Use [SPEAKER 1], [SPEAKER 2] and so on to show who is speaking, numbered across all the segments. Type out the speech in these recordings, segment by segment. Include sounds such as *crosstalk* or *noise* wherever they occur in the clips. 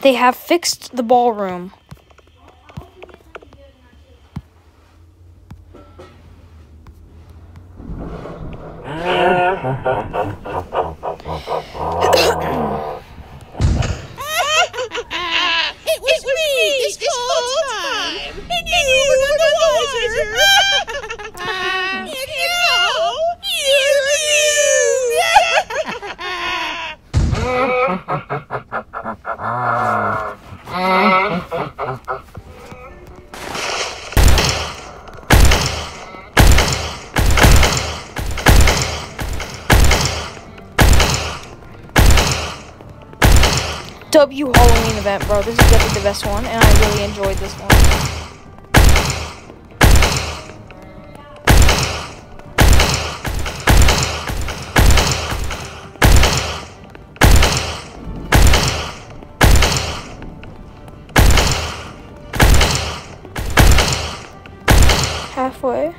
[SPEAKER 1] They have fixed the ballroom. *laughs*
[SPEAKER 2] It was me this whole time, and you were the wiser. And now,
[SPEAKER 1] W Halloween event, bro. This is definitely the best one, and I really enjoyed this one. Halfway.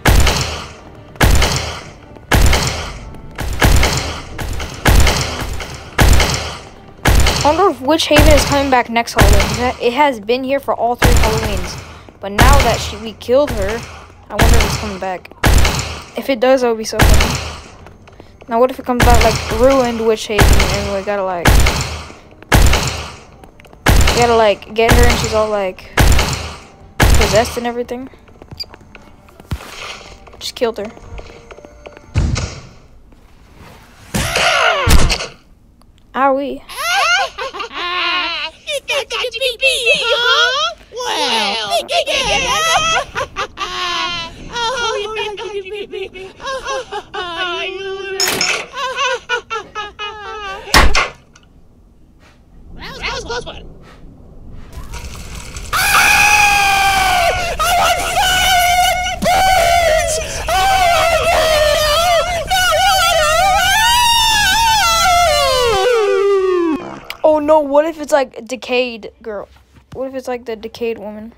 [SPEAKER 1] I wonder if Witch Haven is coming back next Halloween. It has been here for all three Halloweens. But now that she, we killed her, I wonder if it's coming back. If it does, that would be so funny. Now, what if it comes back like ruined Witch Haven and we gotta like. We gotta like get her and she's all like. possessed and everything? Just killed her.
[SPEAKER 2] Are we? you could beat
[SPEAKER 1] no, what if it's like decayed girl? What if it's like the decayed woman?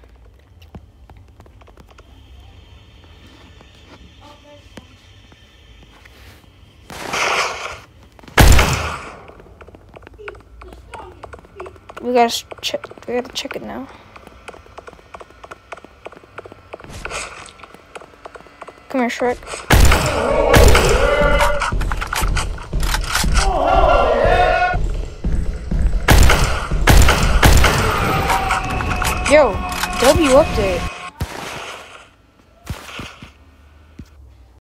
[SPEAKER 1] We gotta check. We gotta check it now. Come here, Shrek. Yo, W update.